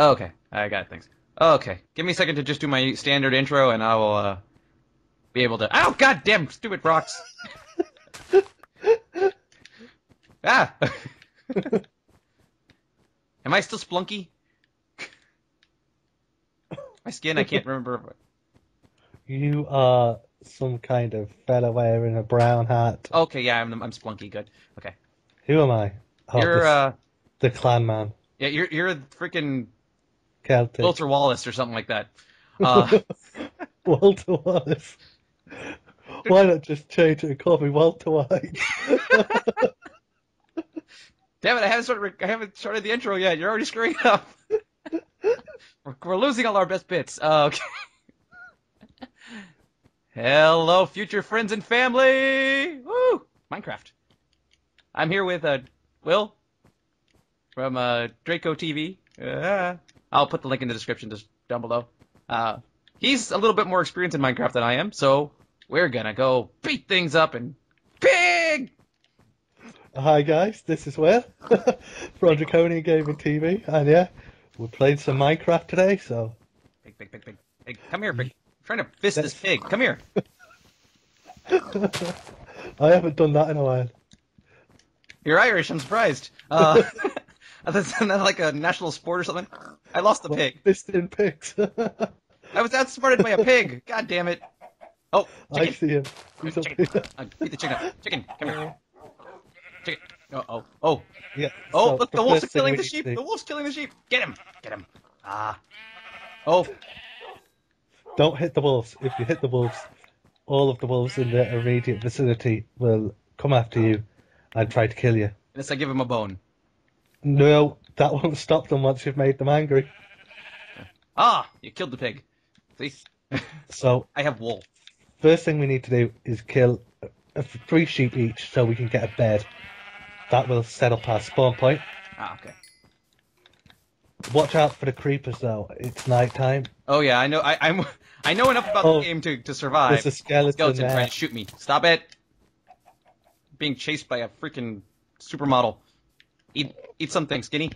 Oh, okay, I got it. Thanks. Okay, give me a second to just do my standard intro, and I will uh, be able to. Oh, goddamn, stupid rocks! ah! Am I still Spelunky? my skin, I can't remember. You are some kind of fella wearing a brown hat. Okay, yeah, I'm I'm Spelunky. Good. Okay, Who am I? Oh, you're the, uh, the clan man. yeah, you're you're a freaking Celtic. Walter Wallace or something like that. Uh, Walter Wallace. Why not just change it and call me Walter White? Damn it! I haven't started. I haven't started the intro yet. You're already screwing up. we're, we're losing all our best bits. Uh, okay. Hello, future friends and family. Woo! Minecraft. I'm here with uh, Will from uh, Draco TV. Uh, I'll put the link in the description just down below. Uh, he's a little bit more experienced in Minecraft than I am, so we're gonna go beat things up and pig. Hi guys, this is Will from Draconian Gaming TV, and yeah, we're playing some Minecraft today. So Pig, pig, pig, pig, pig. Come here, pig. I'm trying to fist this pig. Come here. I haven't done that in a while. You're Irish. I'm surprised. Uh, isn't that like a national sport or something? I lost the pig. Fisting pigs. I was outsmarted by a pig. God damn it. Oh, I see him. He's Chicken. here. Uh, beat the chicken up. Chicken, come here. Chicken. Oh, oh, oh. Yeah. Oh, so look, the wolf's killing the sheep. to The wolf's killing the sheep. Get him. Get him. Ah. Oh, Don't hit the wolves. If you hit the wolves, all of the wolves in the immediate vicinity will come after you and try to kill you. unless I give him a bone. No, that won't stop them once you've made them angry. Ah, you killed the pig. See? So I have wool. first thing we need to do is kill three sheep each so we can get a bed. That will set up our spawn point. Ah, okay. Watch out for the creepers though. It's night time. Oh yeah, I know. I, I'm. I know enough about Oh, the game to to survive. There's a skeleton skeleton trying to shoot me. Stop it! Being chased by a freaking supermodel. Eat eat something, skinny.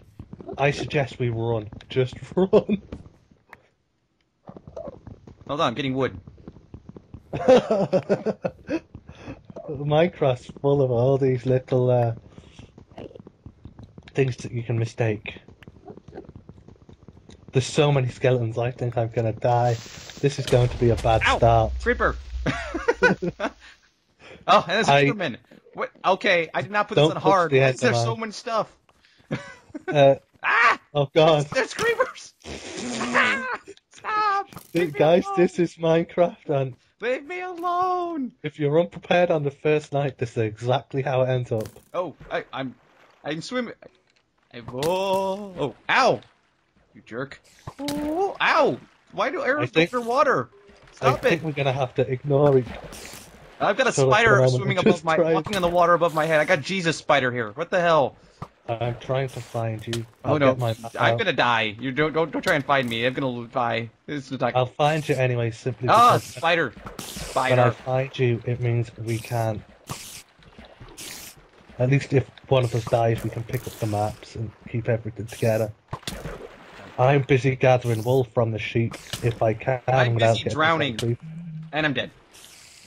I suggest we run. Just run. Hold on, I'm getting wood. Minecraft's full of all these little uh, things that you can mistake. There's so many skeletons. I think I'm gonna die. This is going to be a bad Ow! start. Creeper. oh, and there's a I- Enderman. What? Okay, I did not put this on hard. the Why is there so much stuff? Uh, Ah! oh god, There's creepers. Ah! Stop! Guys, alone. this is Minecraft, and Leave me alone. if you're unprepared on the first night, this is exactly how it ends up. Oh, I, I'm, I'm swimming. I, oh, oh, ow! You jerk! Oh, ow! Why do arrows think- go through water? I Stop think we're gonna have to ignore it. I've got a So, spider swimming above my, walking on the water above my head. I got Jesus spider here. What the hell? I'm trying to find you. Oh I'll no, get my I'm gonna die. You don't, don't, don't try and find me. I'm gonna die. This is like, I'll find you anyway, simply ah, because spider, when I spider. find you, it means we can. At least if one of us dies, we can pick up the maps and keep everything together. I'm busy gathering wool from the sheep if I can. I'm busy drowning. And I'm dead.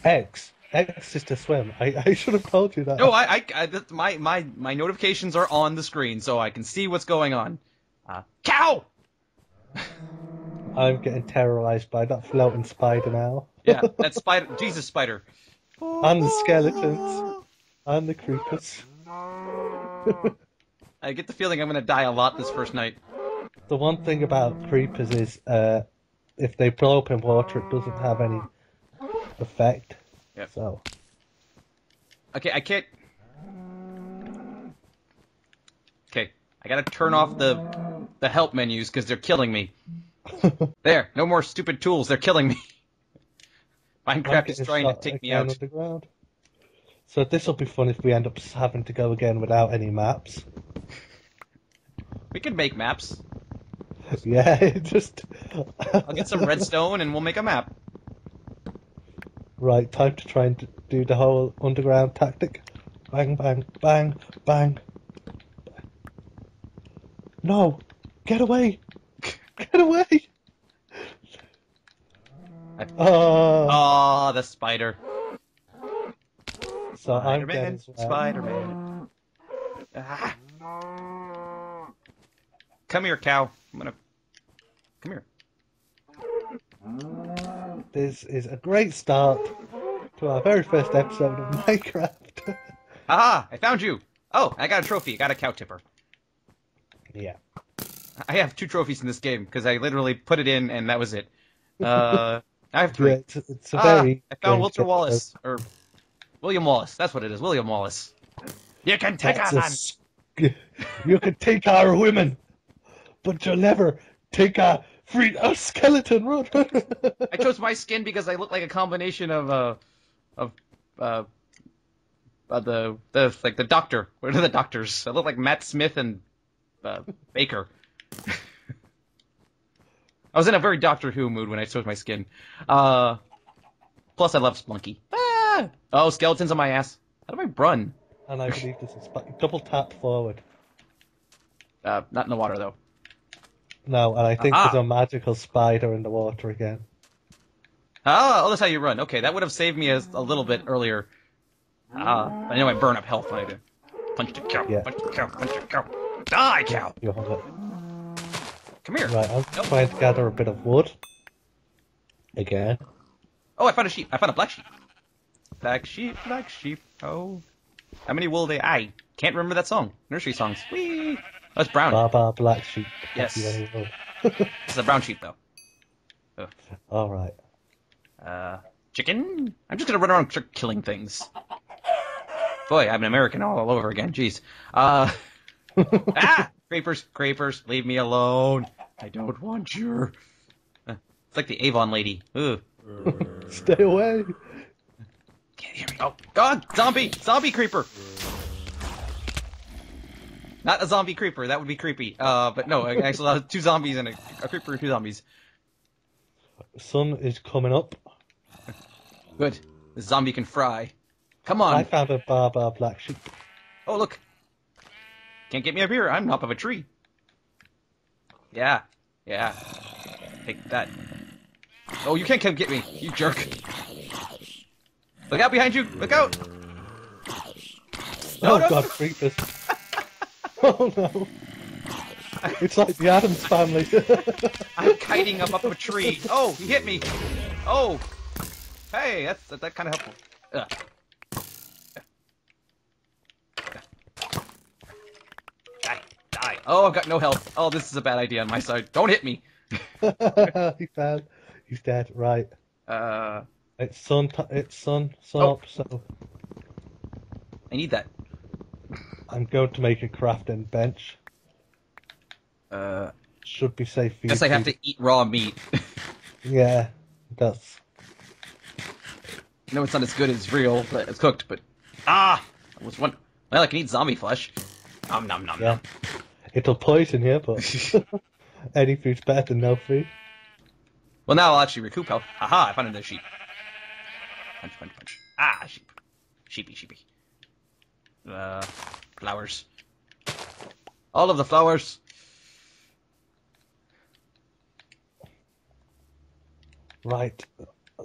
X. X is to swim. I, I should have told you that. No, I, I, I my, my, my notifications are on the screen, so I can see what's going on. Uh, cow! I'm getting terrorized by that floating spider now. Yeah, that spider, Jesus spider. and the skeletons. And the creepers. I get the feeling I'm gonna die a lot this first night. The one thing about creepers is uh, if they blow up in water, it doesn't have any effect. Yep. So Okay, I can't. Okay, I gotta turn off the the help menus because they're killing me. There, no more stupid tools. They're killing me. Minecraft is trying to take me out. So this will be fun if we end up having to go again without any maps. We can make maps. yeah, just. I'll get some redstone and we'll make a map. Right, time to try and do the whole underground tactic. Bang, bang, bang, bang. No! Get away! Get away! Oh, Oh, the spider. so I'm Spider-Man, as well. Spider-Man. Ah. Come here, cow. I'm gonna. Come here. This is a great start to our very first episode of Minecraft. Ah, I found you. Oh, I got a trophy. I got a cow tipper. yeah. I have two trophies in this game because I literally put it in and that was it. Uh, I have three. Yeah, it's, it's a Ah. I found Walter. Wallace or William Wallace. That's what it is. William Wallace. You can take That's our a you can take our women, but you'll never take a free a skeleton. Run. I chose my skin because I look like a combination of uh of uh, uh the the like the doctor. What are the doctors? I look like Matt Smith and uh, Baker. I was in a very Doctor Who mood when I chose my skin. Uh, plus I love Spelunky. Ah! Oh, skeletons on my ass. How do I run? and I believe this is double tap forward. Uh, not in the water though. No, and I think Ah. there's a magical spider in the water again. Oh, oh, that's how you run. Okay, that would have saved me a, a little bit earlier. Ah, I know I burn up health when I do. Punch the cow, Yeah. punch the cow, punch the cow. Die, cow! You it. Come here. Right, I'm Nope. trying to gather a bit of wood. Again. Oh, I found a sheep. I found a black sheep. Black sheep, black sheep. Oh. How many will they? I can't remember that song. Nursery songs. Whee! That's brown. Baba black sheep. Yes. Have you any wood? This is a brown sheep, though. All right. Uh, chicken? I'm just gonna run around killing things. Boy, I'm an American all, over again. Jeez. Uh, ah! Creepers, creepers, leave me alone. I don't want your. Uh, it's like the Avon lady. Ugh. Stay away. Can't hear me. Oh, God! Zombie! Zombie creeper! Not a zombie creeper. That would be creepy. Uh, but no, actually, uh, two zombies and a, a creeper and two zombies. Sun is coming up. Good. The zombie can fry. Come on. I found a Baba black sheep. Oh, look. Can't get me up here. I'm on top of a tree. Yeah. Yeah. Take that. Oh, you can't come get me, you jerk. Look out behind you. Look out. No, oh no. god, creepers. oh no. It's like the Addams family. I'm kiting up up a tree. Oh, he hit me. Oh. Hey, that's that, that kind of helpful. Ugh. Die, die. Oh, I've got no health. Oh, this is a bad idea on my side. Don't hit me. he fell. He's dead. Right. Uh, It's sun. It's sun. Sun Oh. up. So I need that. I'm going to make a crafting bench. Uh, Should be safe for you. guess I have to eat raw meat. Yeah. That's. I know it's not as good as real, but it's cooked. But ah, I was one. Well, I can eat zombie flesh. Nom nom nom. Yeah. It'll poison you, but any food's better than no food. Well, now I'll actually recoup health. Haha, I found another sheep. Punch, punch, punch. Ah, sheep. Sheepy, sheepy. Uh, flowers. All of the flowers. Right.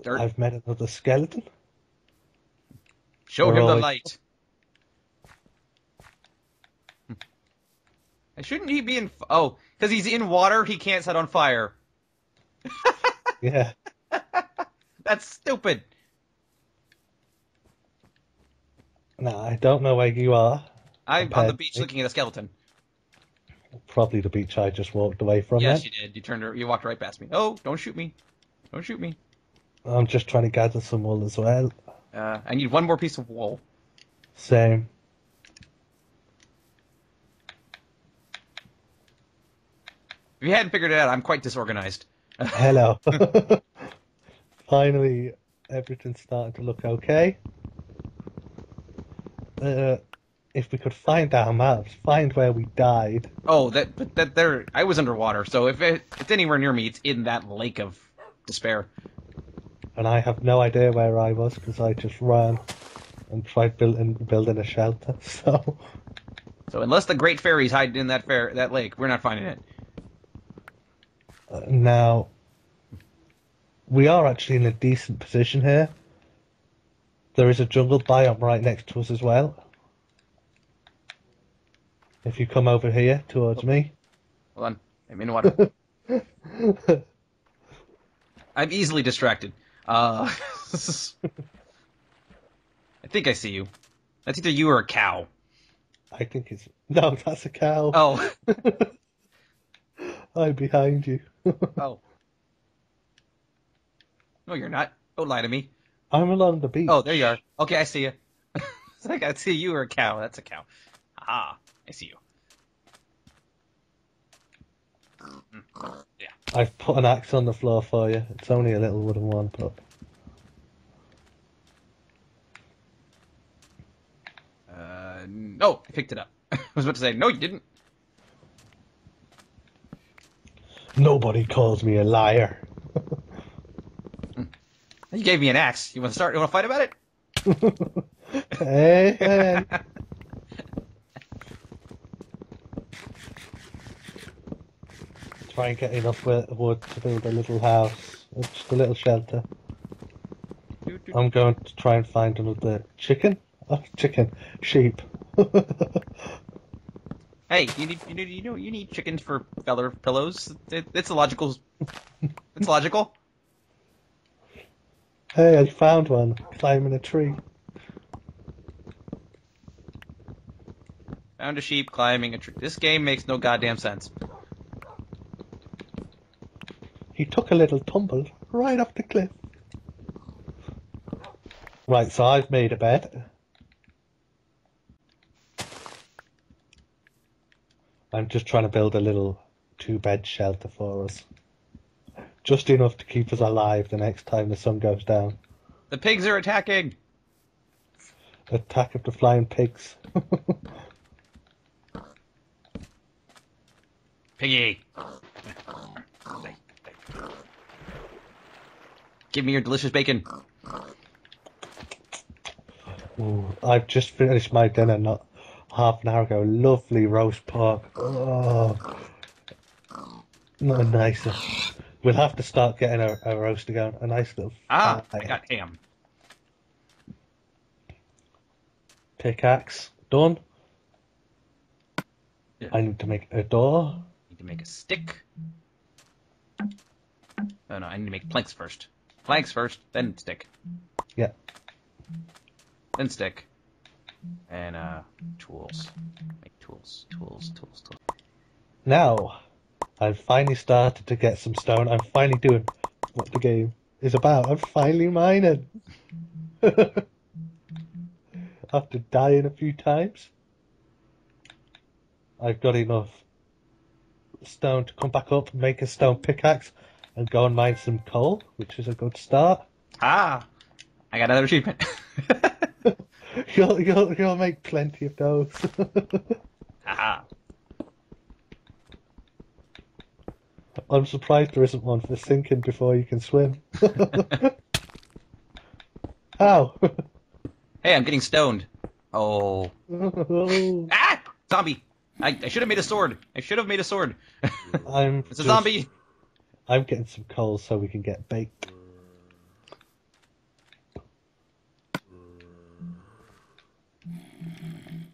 Dirt. I've met another skeleton. Show him the light. Hmm. And shouldn't he be in? f- Oh, because he's in water, he can't set on fire. Yeah. That's stupid. Now I don't know where you are. I'm on the beach looking at a skeleton. Probably the beach I just walked away from. yes, then. you did. You turned. You walked right past me. Oh, don't shoot me! Don't shoot me. I'm just trying to gather some wool as well. Uh, I need one more piece of wool. Same. If you hadn't figured it out, I'm quite disorganized. Hello. Finally, everything's starting to look okay. Uh, if we could find our maps, find where we died. Oh, that but that there. I was underwater, so if it, it's anywhere near me, it's in that lake of despair. and I have no idea where I was because I just ran and tried building building a shelter. So So unless the great fairies hide in that fair that lake, we're not finding it. Uh, now, we are actually in a decent position here. There is a jungle biome right next to us as well. If you come over here towards me. Hold on. I'm in water. I'm easily distracted. Uh, I think I see you. That's either you or a cow. I think it's no, that's a cow. Oh, I'm behind you. oh. No, you're not. Don't lie to me. I'm along the beach. Oh, there you are. Okay, I see you. it's like I see you or a cow. That's a cow. Ah, I see you. Mm, Yeah. I've put an axe on the floor for you. It's only a little wooden one, but Uh, no, I picked it up. I was about to say, no, you didn't. nobody calls me a liar. You gave me an axe. You want to start? You want to fight about it? hey, hey. Try and get enough wood to build a little house, just a little shelter. I'm going to try and find another chicken. Oh, chicken, sheep. Hey, you need you need you know you need chickens for feather pillows. It, it's a logical. It's logical. hey, I found one climbing a tree. Found a sheep climbing a tree. This game makes no goddamn sense. He took a little tumble right off the cliff. Right, so I've made a bed. I'm just trying to build a little two bed shelter for us. Just enough to keep us alive the next time the sun goes down. The pigs are attacking. Attack of the flying pigs. Piggy. Give me your delicious bacon. Ooh, I've just finished my dinner not half an hour ago. Lovely roast pork. Oh, not nicer. We'll have to start getting a, a roast again. A nice little Ah, I got ham. pickaxe. Done. Yeah. I need to make a door. Need to make a stick. Oh no, I need to make planks first. Planks first, then stick. Yeah. Then stick. And uh tools. Make tools, tools, tools, tools. Now, I've finally started to get some stone. I'm finally doing what the game is about. I'm finally mining. After dying a few times, I've got enough stone to come back up, and make a stone pickaxe, and go and mine some coal, which is a good start. Ah! I got another achievement. You'll you'll you'll make plenty of those. ah. I'm surprised there isn't one for sinking before you can swim. How? Hey, I'm getting stoned. Oh. Ah! Zombie! I, I should have made a sword. I should have made a sword. I'm it's a just- zombie. I'm getting some coal so we can get baked.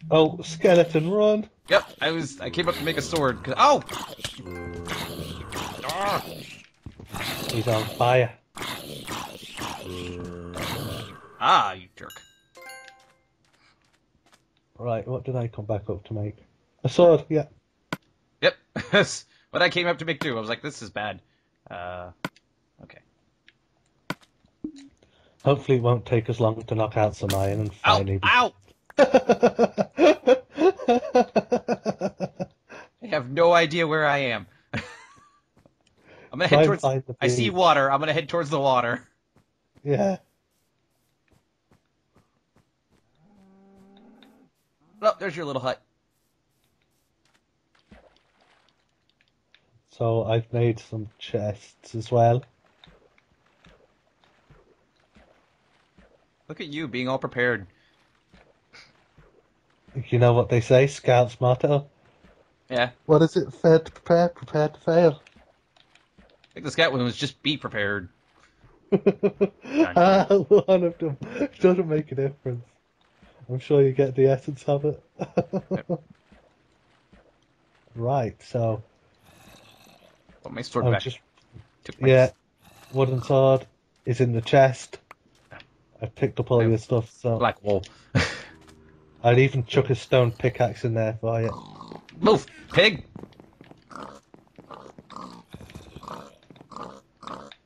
Oh, skeleton, run! Yep, I was. I came up to make a sword. 'cause- oh! Ah! He's on fire. Ah, you jerk. Right, what did I come back up to make? A sword, yeah. Yep, that's what I came up to make too. I was like, this is bad. Uh, okay. Hopefully it won't take us long to knock out some iron and Ow! finally... Ow! I have no idea where I am. I'm gonna Try head towards. the I see water. I'm gonna head towards the water. yeah. Oh, there's your little hut. So I've made some chests as well. Look at you being all prepared. You know what they say, Scout's motto? Yeah. What is it? Fair to prepare, prepared to fail. I think the scout one was just be prepared. Ah, one of them doesn't make a difference. I'm sure you get the essence of it. right, so Put my sword I'm back. just my- yeah, wooden sword is in the chest. I picked up all your stuff, so Black wool. I'd even chuck a stone pickaxe in there for you. Move, pig.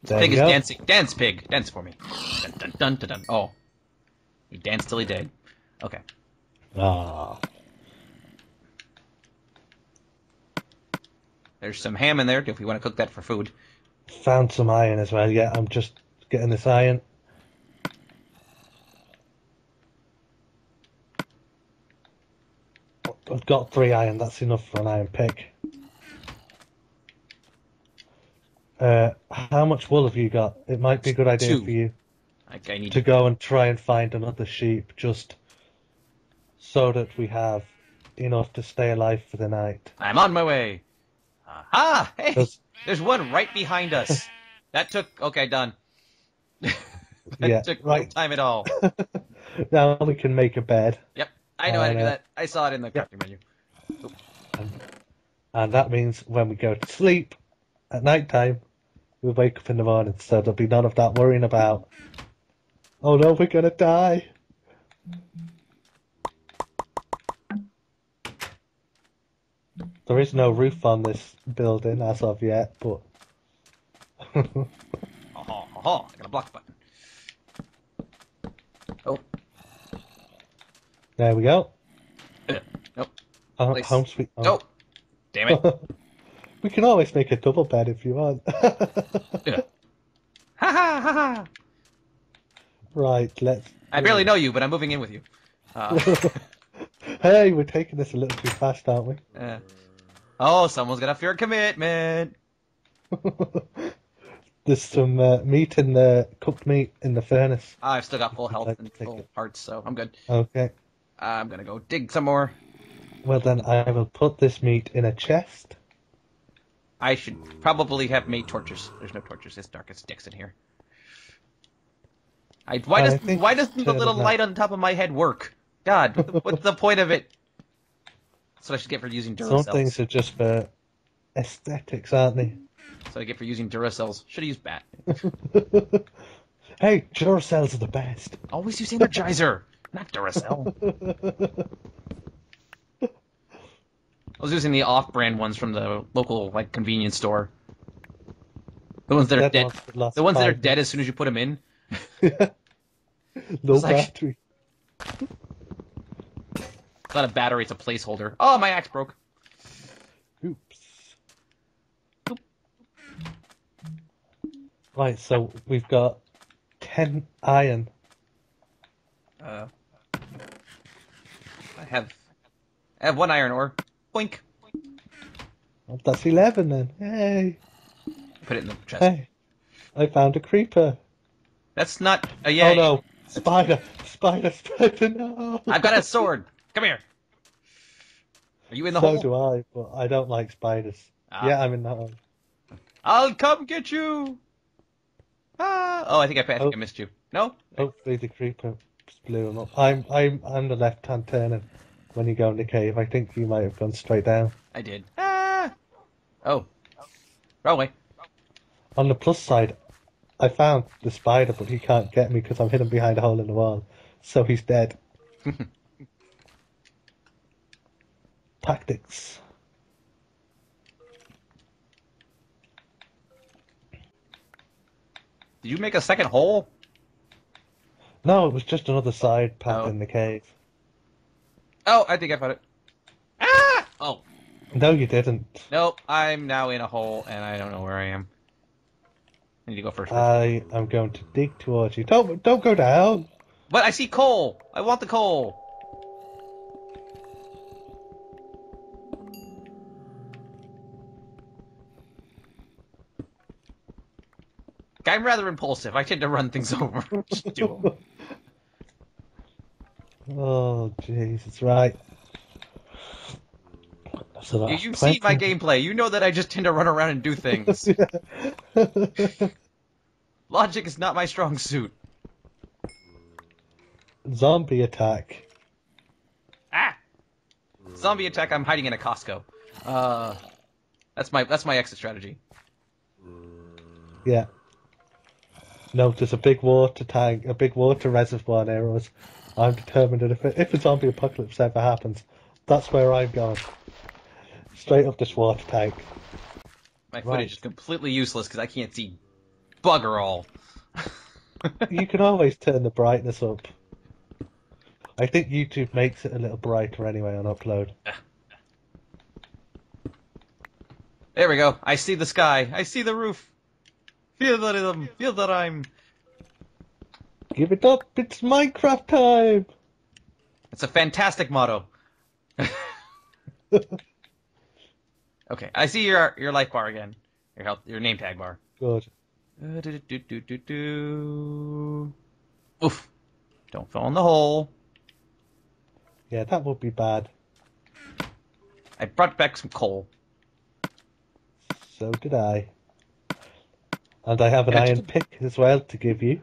There pig is go. dancing. Dance, pig. Dance for me. Dun dun dun dun. dun. Oh, he danced till he died. Okay. Ah, There's some ham in there if we want to cook that for food. found some iron as well. Yeah, I'm just getting this iron. I've got three iron. That's enough for an iron pick. Uh, how much wool have you got? It might be a good idea Two. for you I need to go and try and find another sheep, just so that we have enough to stay alive for the night. I'm on my way. Aha! Hey, there's one right behind us. that took okay, done. that Yeah, took right. no time at all. Now we can make a bed. Yep, I know how to do Uh, that. I saw it in the crafting menu. And that means when we go to sleep at night time, we'll wake up in the morning, so there'll be none of that worrying about, oh no, we're gonna die. There is no roof on this building as of yet, but Oh, I got a block button. Oh, there we go. uh, nope. Uh, Place. home sweet. Oh, damn it. we can always make a double bed if you want. Ha ha ha ha. right, let's. I barely know you, but I'm moving in with you. Uh, hey, we're taking this a little too fast, aren't we? uh, oh, someone's got a fear commitment. There's some uh, meat in the cooked meat in the furnace. I've still got full health and full it. hearts, so I'm good. Okay. I'm gonna go dig some more. Well then, I will put this meat in a chest. I should probably have made torches. There's no torches. It's dark as sticks in here. I, why does why doesn't the little light on top of my head work? God, what's the point of it? That's what I should get for using Duracells. Some things are just for aesthetics, aren't they? So I get for using Duracells. Should have used Bat. hey, Duracells are the best. Always use Energizer, not Duracell. I was using the off-brand ones from the local like convenience store. The ones that are Dead dead. ones that last The ones that are dead as soon as you put them in. Low It's like- battery. It's not a battery, it's a placeholder. Oh, my axe broke. Oops. Right, so we've got ten iron. Uh, I have, I have one iron ore. Boink. Oh, That's eleven then. Hey, Put it in the chest. hey! I found a creeper. That's not a yay. Oh no, spider, spider, spider! No. I've got a sword. Come here. Are you in the so hole? do I, but I don't like spiders. Ah. Yeah, I'm in that one. I'll come get you. Ah. Oh, I think I, I think Oh. I missed you. No. Hopefully the creeper just blew him up. I'm I'm I'm the left hand turning when you go in the cave. I think you might have gone straight down. I did. Ah. Oh. Wrong way. On the plus side, I found the spider, but he can't get me because I'm hidden behind a hole in the wall. So he's dead. Tactics. Did you make a second hole? No, it was just another side path Oh. in the cave. Oh, I think I found it. Ah! Oh. No, you didn't. Nope. I'm now in a hole and I don't know where I am. I need to go first. I am going to dig towards you. Don't don't go down. But I see coal. I want the coal. I'm rather impulsive. I tend to run things over. Just do 'em. Oh, Jesus, right. So You, that's you've seen my gameplay. You know that I just tend to run around and do things. Logic is not my strong suit. Zombie attack. Ah! Zombie attack. I'm hiding in a Costco. Uh, that's my that's my exit strategy. Yeah. No, there's a big water tank, a big water reservoir near us. I'm determined that if, it, if a zombie apocalypse ever happens, that's where I'm going. Straight up this water tank. My footage is completely useless because I can't see bugger all. You can always turn the brightness up. I think YouTube makes it a little brighter anyway on upload. There we go. I see the sky. I see the roof. Feel the rhythm. Feel the rhyme. Give it up, it's Minecraft time! It's a fantastic motto. okay, I see your your life bar again. Your health, your name tag bar. Good. Uh, do, do, do, do, do. Oof! Don't fall in the hole. Yeah, that would be bad. I brought back some coal. So did I. And I have an Yeah, iron just- pick as well to give you.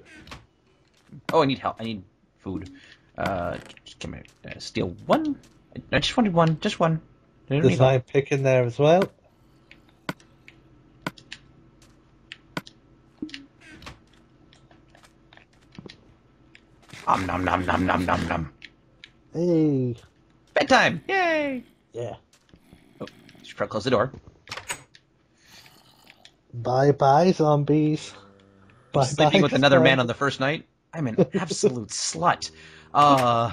Oh, I need help. I need food. Uh, just come here. Uh, steal one. I- I just wanted one. Just one. I There's need an iron pick in there as well. Om nom nom nom nom nom nom. Hey. Bedtime! Yay! Yeah. Oh, Should probably close the door. Bye bye, zombies. Bye Sleeping with another man on the first night. I'm an absolute slut. Uh,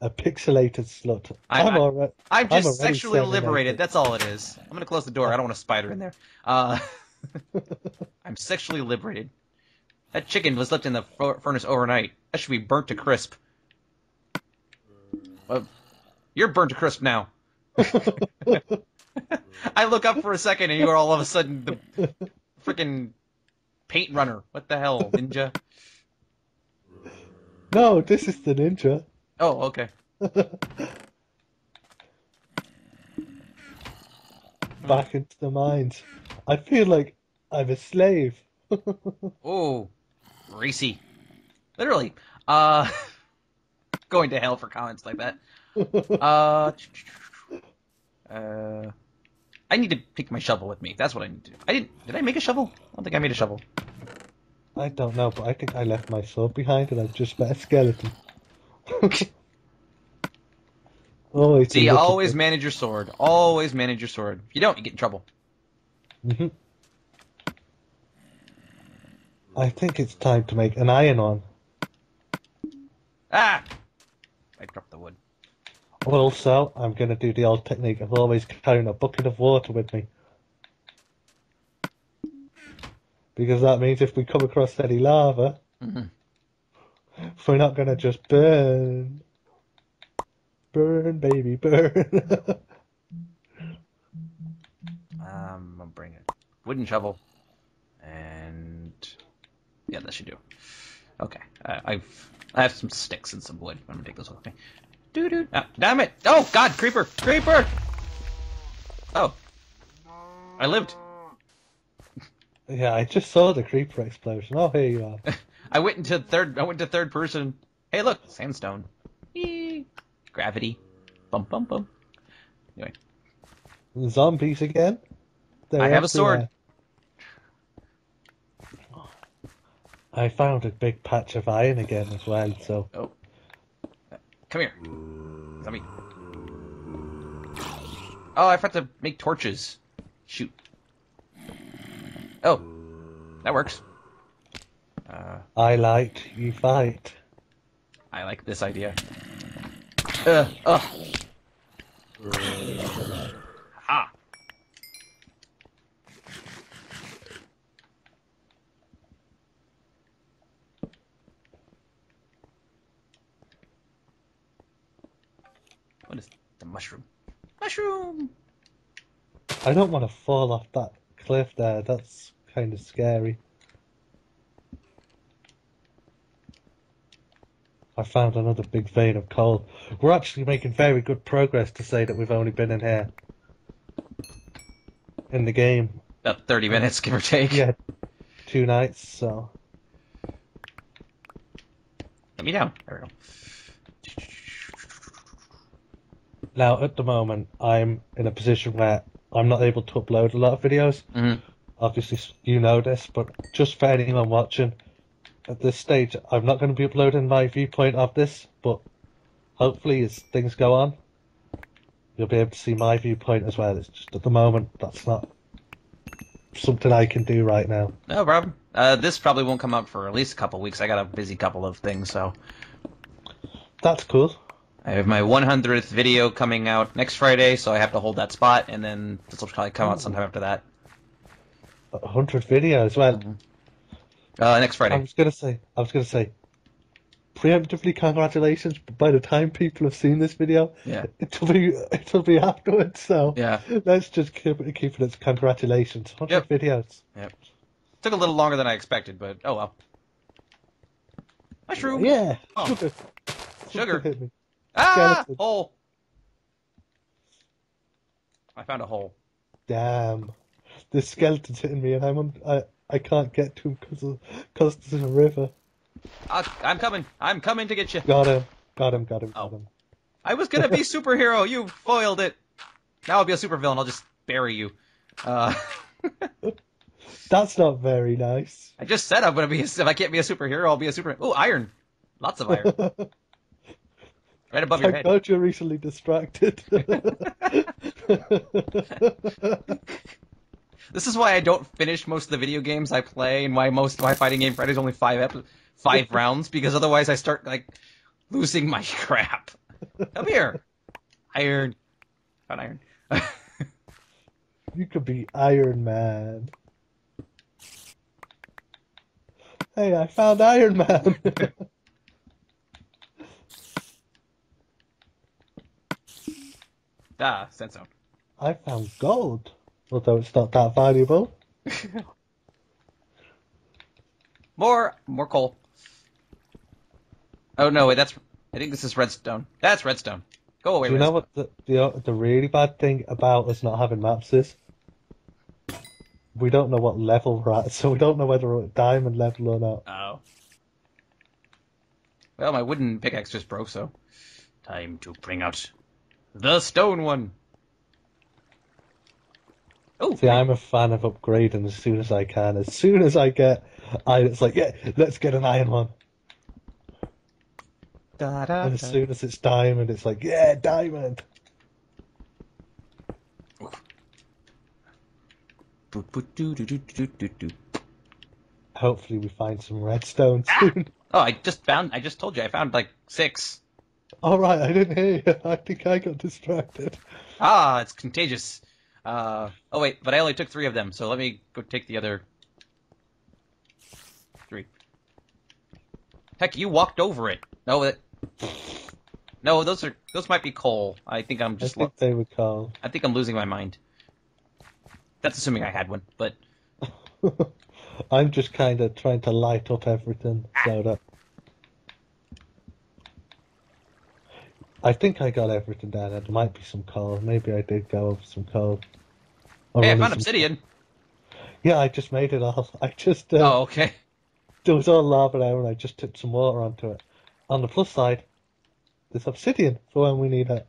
A pixelated slut. I- I'm alright. I'm I'm just sexually liberated. That's all it is. I'm gonna close the door. I don't want a spider in there. Uh, I'm sexually liberated. That chicken was left in the fu- furnace overnight. That should be burnt to crisp. Uh, you're burnt to crisp now. I look up for a second and you are all of a sudden the freaking paint runner. What the hell, ninja? no, this is the ninja. Oh, okay. Back into the mines. I feel like I'm a slave. Oh, racy. Literally. Uh, going to hell for comments like that. Uh, uh, I need to take my shovel with me. That's what I need to do. I didn't. Did I make a shovel? I don't think I made a shovel. I don't know, but I think I left my sword behind and I've just met a skeleton. oh, See, always manage your sword. Always manage your sword. If you don't, you get in trouble. Mhm. I think it's time to make an iron on. Ah! I dropped the wood. Also, I'm going to do the old technique of always carrying a bucket of water with me. Because that means if we come across any lava, Mhm. we're not going to just burn. Burn, baby, burn. Um, I'll bring a wooden shovel, and yeah, that should do. Okay, uh, I've I have some sticks and some wood. I'm gonna take those with me. Doo doo. Ah, damn it! Oh God, creeper, creeper! Oh, I lived. yeah, I just saw the creeper explosion. Oh, here you are. I went into third. I went to third person. Hey, look, sandstone. Eee. Gravity. Bum bum bum. Anyway, Zombies again? They're I have a sword. everywhere. I found a big patch of iron again as well, so oh, come here. Zombie. Oh, I forgot to make torches. Shoot. Oh, that works. Uh, I light, you fight. I like this idea. Uh, uh. Ha! What is the mushroom? Mushroom! I don't want to fall off that cliff there. That's kind of scary. I found another big vein of coal. We're actually making very good progress to say that we've only been in here in the game About 30 minutes, give or take. Yeah, two nights. So Let me down. There we go. Now at the moment, I'm in a position where I'm not able to upload a lot of videos. Mhm. Obviously, you know this, but just for anyone watching, at this stage, I'm not going to be uploading my viewpoint of this. But hopefully, as things go on, you'll be able to see my viewpoint as well. It's just at the moment that's not something I can do right now. No problem. Uh, this probably won't come up for at least a couple of weeks. I got a busy couple of things, so That's cool. I have my 100th video coming out next Friday, so I have to hold that spot, and then this will probably come out sometime after that. Hundred videos. Well, Uh, next Friday. I was gonna say, I was gonna say, preemptively congratulations. But by the time people have seen this video, Yeah. it'll be it'll be afterwards. So Yeah. let's just keep it keep it as congratulations. Hundred Yep. videos. Took a little longer than I expected, but oh well. Mushroom. Yeah. Oh. Sugar. Sugar. Ah! Skeleton. Hole. I found a hole. Damn. The skeleton's hitting me, and I'm on, I I can't get to him because of because there's a river. Ah, I'm coming. I'm coming to get you. Got him. Got him. Got him. Got Oh. him. I was gonna be superhero. You foiled it. Now I'll be a supervillain. I'll just bury you. Uh, That's not very nice. I just said I'm gonna be. A, if I can't be a superhero, I'll be a super. Oh, iron. Lots of iron. Right above your I head. thought you were recently distracted. This is why I don't finish most of the video games I play, and why most of my fighting game Friday is only five epi- five rounds, because otherwise I start like losing my crap. Come here, iron. Found iron. you could be Iron Man. Hey, I found Iron Man. Ah, sandstone. I found gold, although it's not that valuable. More, more coal. Oh no, wait, that's. I think this is redstone. That's redstone. Go away. Do you know what the, the the really bad thing about us not having maps is? We don't know what level we're at, so we don't know whether we're at diamond level or not. Oh. Well, my wooden pickaxe just broke, so time to bring out the stone one. Oh, See, I'm a fan of upgrading as soon as I can. As soon as I get iron, it's like, yeah, let's get an iron one. Da, da, And as da. soon as it's diamond, it's like, yeah, diamond. Hopefully, we find some redstone Ah! soon. Oh, I just found. I just told you I found like six. All right, I didn't hear you. I think I got distracted. Ah, it's contagious. Uh, oh wait, but I only took three of them, so let me go take the other three. Heck, you walked over it. No, that. No, those are those might be coal. I think I'm I just. think Lo- they were called. I think I'm losing my mind. That's assuming I had one, but I'm just kind of trying to light up everything so that. I think I got everything down. There might be some coal. Maybe I did go over some coal. Or hey, I found obsidian. Yeah, I just made it all. I just uh, Oh, okay. there was all lava there, and I just tipped some water onto it. On the plus side, there's obsidian for when we need it.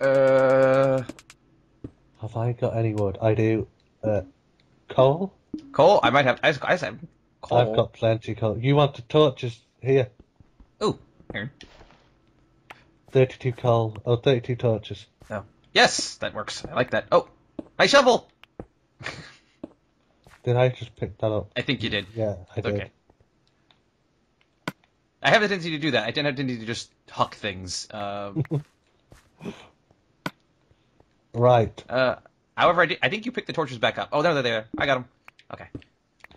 Uh, Have I got any wood? I do. Uh, coal. coal. I might have. I, I said coal. I've got plenty of coal. You want the torches here? Ooh, here. 32 coal. Oh, 32 torches. Oh. Yes, that works. I like that. Oh, my shovel. Did I just pick that up? I think you did. Yeah, I It's did. okay. I have a tendency to do that. I tend to have a tendency to just huck things. Um, Right. uh, however, I, did, I think you picked the torches back up. Oh, no, they're there. I got them. Okay.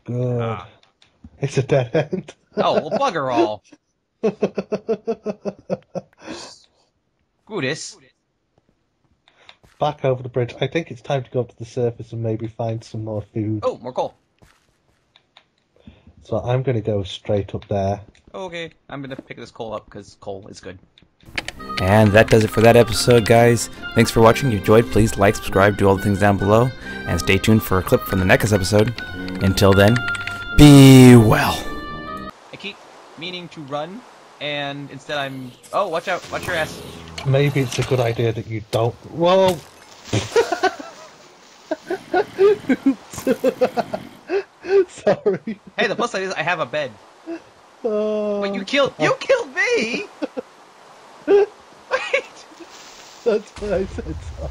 Good. Ah. It's a dead end. Oh, well, bugger all. Goodness. Back over the bridge. I think it's time to go up to the surface and maybe find some more food. Oh, more coal. So I'm going to go straight up there. Okay, I'm gonna pick this coal up because coal is good. And that does it for that episode, guys. Thanks for watching. If you enjoyed, please like, subscribe, do all the things down below, and stay tuned for a clip from the next episode. Until then, be well. I keep meaning to run, and instead I'm. Oh, watch out! Watch your ass. Maybe it's a good idea that you don't. Whoa! Sorry. Hey, the plus side is I have a bed. Oh, But you killed. You killed me. Wait. That's what I said. Sorry.